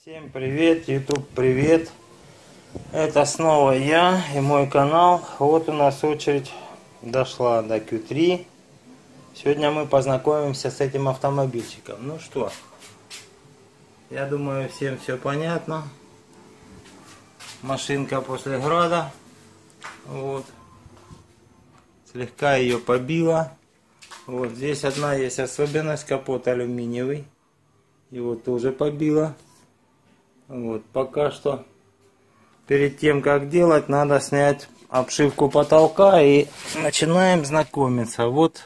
Всем привет, YouTube привет. Это снова я и мой канал. Вот у нас очередь дошла до Q3. Сегодня мы познакомимся с этим автомобильчиком. Ну что, я думаю всем все понятно. Машинка после града. Вот. Слегка ее побила. Вот здесь одна есть особенность. Капот алюминиевый. Его тоже побило. Вот, пока что перед тем, как делать, надо снять обшивку потолка и начинаем знакомиться. Вот